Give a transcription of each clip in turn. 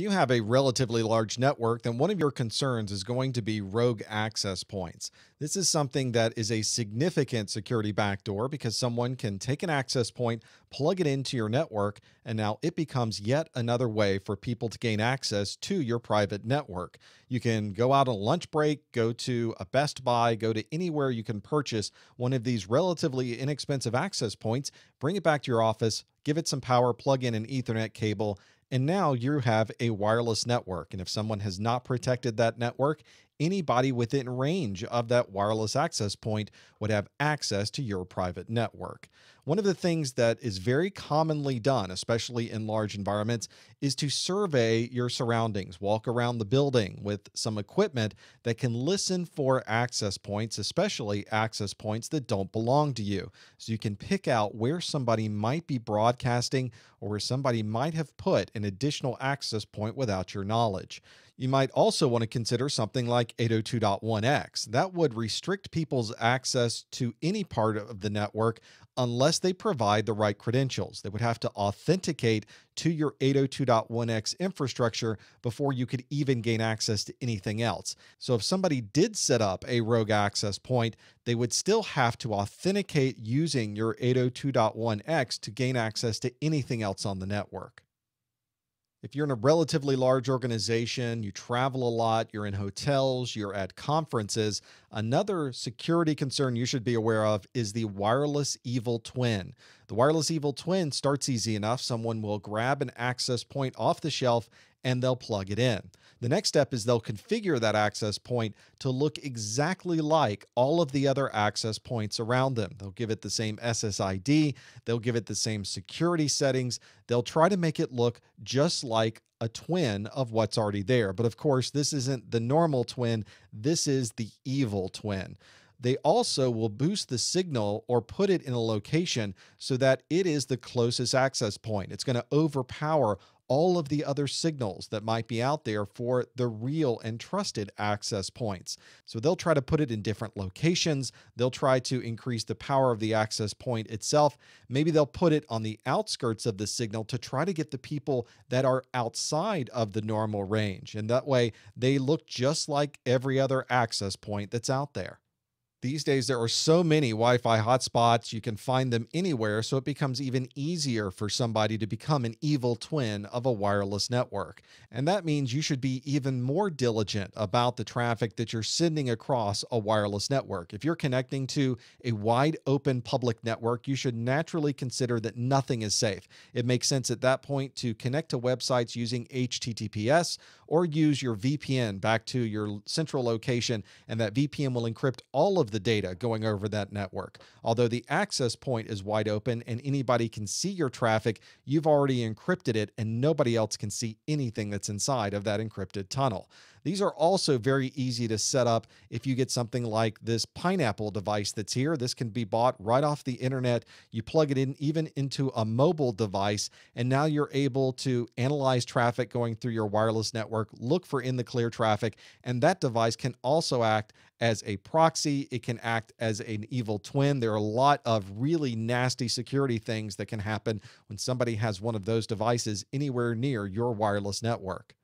If you have a relatively large network, then one of your concerns is going to be rogue access points. This is something that is a significant security backdoor because someone can take an access point, plug it into your network, and now it becomes yet another way for people to gain access to your private network. You can go out on lunch break, go to a Best Buy, go to anywhere you can purchase one of these relatively inexpensive access points, bring it back to your office, give it some power, plug in an Ethernet cable, and now you have a wireless network. And if someone has not protected that network, anybody within range of that wireless access point would have access to your private network. One of the things that is very commonly done, especially in large environments, is to survey your surroundings, walk around the building with some equipment that can listen for access points, especially access points that don't belong to you. So you can pick out where somebody might be broadcasting or where somebody might have put an additional access point without your knowledge. You might also want to consider something like 802.1x. That would restrict people's access to any part of the network unless they provide the right credentials. They would have to authenticate to your 802.1x infrastructure before you could even gain access to anything else. So if somebody did set up a rogue access point, they would still have to authenticate using your 802.1x to gain access to anything else on the network. If you're in a relatively large organization, you travel a lot, you're in hotels, you're at conferences, another security concern you should be aware of is the wireless evil twin. The wireless evil twin starts easy enough. Someone will grab an access point off the shelf and they'll plug it in. The next step is they'll configure that access point to look exactly like all of the other access points around them. They'll give it the same SSID, they'll give it the same security settings, they'll try to make it look just like a twin of what's already there. But of course, this isn't the normal twin, this is the evil twin they also will boost the signal or put it in a location so that it is the closest access point. It's going to overpower all of the other signals that might be out there for the real and trusted access points. So they'll try to put it in different locations. They'll try to increase the power of the access point itself. Maybe they'll put it on the outskirts of the signal to try to get the people that are outside of the normal range. And that way they look just like every other access point that's out there. These days, there are so many Wi Fi hotspots, you can find them anywhere, so it becomes even easier for somebody to become an evil twin of a wireless network. And that means you should be even more diligent about the traffic that you're sending across a wireless network. If you're connecting to a wide open public network, you should naturally consider that nothing is safe. It makes sense at that point to connect to websites using HTTPS or use your VPN back to your central location, and that VPN will encrypt all the data going over that network. Although the access point is wide open and anybody can see your traffic, you've already encrypted it and nobody else can see anything that's inside of that encrypted tunnel. These are also very easy to set up if you get something like this Pineapple device that's here. This can be bought right off the internet. You plug it in even into a mobile device, and now you're able to analyze traffic going through your wireless network, look for in the clear traffic, and that device can also act as a proxy. It can act as an evil twin. There are a lot of really nasty security things that can happen when somebody has one of those devices anywhere near your wireless network.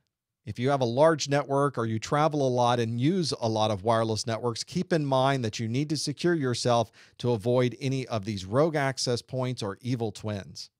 If you have a large network or you travel a lot and use a lot of wireless networks, keep in mind that you need to secure yourself to avoid any of these rogue access points or evil twins.